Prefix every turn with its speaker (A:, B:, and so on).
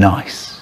A: nice.